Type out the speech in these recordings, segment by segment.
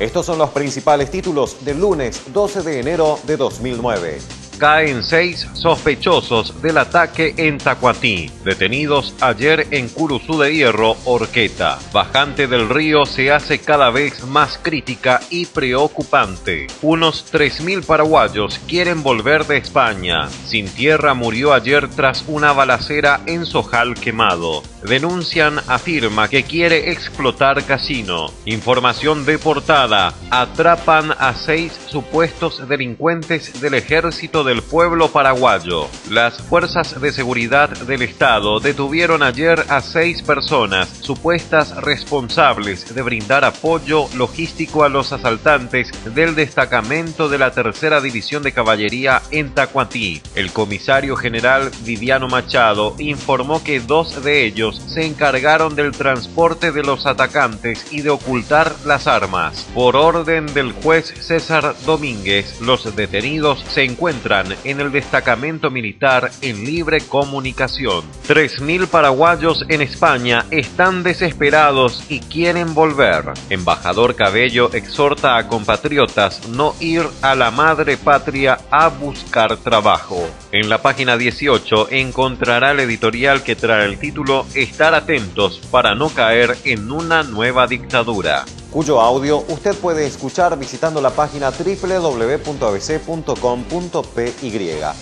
Estos son los principales títulos del lunes 12 de enero de 2009 caen seis sospechosos del ataque en Tacuatí, detenidos ayer en Curuzú de Hierro, Orqueta. Bajante del río se hace cada vez más crítica y preocupante. Unos 3.000 paraguayos quieren volver de España. Sin Tierra murió ayer tras una balacera en Sojal quemado. Denuncian afirma que quiere explotar casino. Información de portada. Atrapan a seis supuestos delincuentes del ejército del pueblo paraguayo. Las fuerzas de seguridad del Estado detuvieron ayer a seis personas supuestas responsables de brindar apoyo logístico a los asaltantes del destacamento de la Tercera División de Caballería en Tacuatí. El comisario general Viviano Machado informó que dos de ellos se encargaron del transporte de los atacantes y de ocultar las armas. Por orden del juez César Domínguez, los detenidos se encuentran en el destacamento militar en libre comunicación. 3.000 paraguayos en España están desesperados y quieren volver. Embajador Cabello exhorta a compatriotas no ir a la madre patria a buscar trabajo. En la página 18 encontrará el editorial que trae el título Estar atentos para no caer en una nueva dictadura cuyo audio usted puede escuchar visitando la página www.abc.com.py.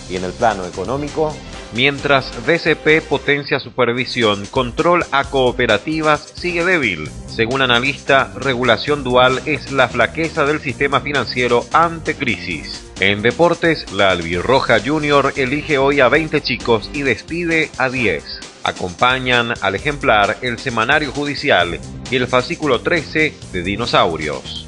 Y en el plano económico, Mientras DCP potencia supervisión, control a cooperativas sigue débil. Según analista, regulación dual es la flaqueza del sistema financiero ante crisis. En deportes, la Albirroja Junior elige hoy a 20 chicos y despide a 10. Acompañan al ejemplar el semanario judicial y el fascículo 13 de Dinosaurios.